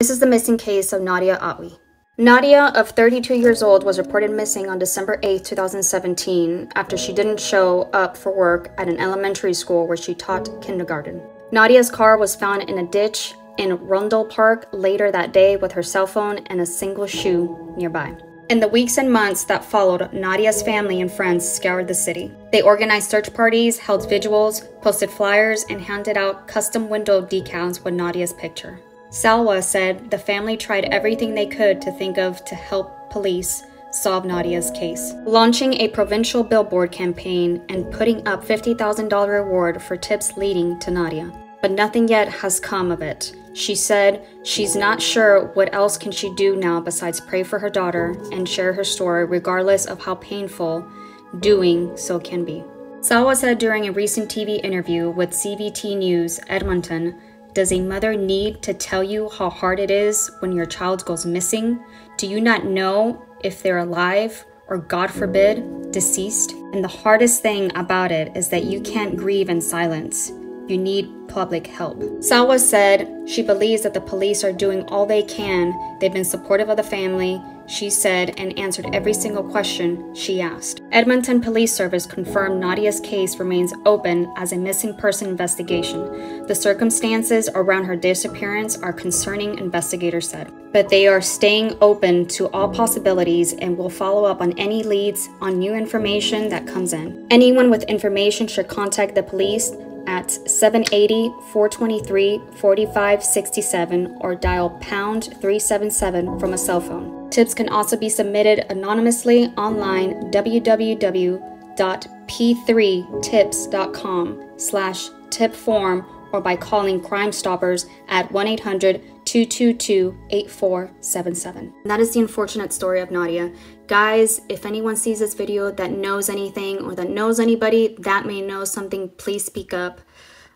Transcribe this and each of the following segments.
This is the missing case of Nadia Atwi. Nadia, of 32 years old, was reported missing on December 8, 2017, after she didn't show up for work at an elementary school where she taught kindergarten. Nadia's car was found in a ditch in Rundle Park later that day with her cell phone and a single shoe nearby. In the weeks and months that followed, Nadia's family and friends scoured the city. They organized search parties, held vigils, posted flyers, and handed out custom window decals with Nadia's picture. Salwa said the family tried everything they could to think of to help police solve Nadia's case, launching a provincial billboard campaign and putting up $50,000 reward for tips leading to Nadia. But nothing yet has come of it. She said she's not sure what else can she do now besides pray for her daughter and share her story regardless of how painful doing so can be. Salwa said during a recent TV interview with CVT News Edmonton, does a mother need to tell you how hard it is when your child goes missing? Do you not know if they're alive or, God forbid, deceased? And the hardest thing about it is that you can't grieve in silence you need public help. Salwa said she believes that the police are doing all they can. They've been supportive of the family, she said, and answered every single question she asked. Edmonton Police Service confirmed Nadia's case remains open as a missing person investigation. The circumstances around her disappearance are concerning, investigators said. But they are staying open to all possibilities and will follow up on any leads on new information that comes in. Anyone with information should contact the police at 780 423 4567 or dial pound 377 from a cell phone. Tips can also be submitted anonymously online www.p3tips.com slash tip form or by calling Crime Stoppers at 1 800 222 8477. That is the unfortunate story of Nadia. Guys, if anyone sees this video that knows anything or that knows anybody that may know something, please speak up.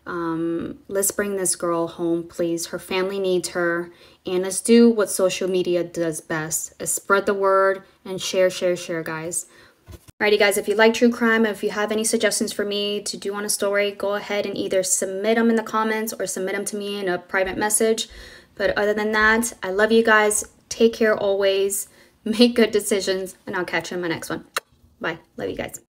Um, let's bring this girl home, please. Her family needs her. And let's do what social media does best. Is spread the word and share, share, share, guys. Alrighty guys, if you like true crime, if you have any suggestions for me to do on a story, go ahead and either submit them in the comments or submit them to me in a private message. But other than that, I love you guys. Take care always. Make good decisions, and I'll catch you in my next one. Bye. Love you guys.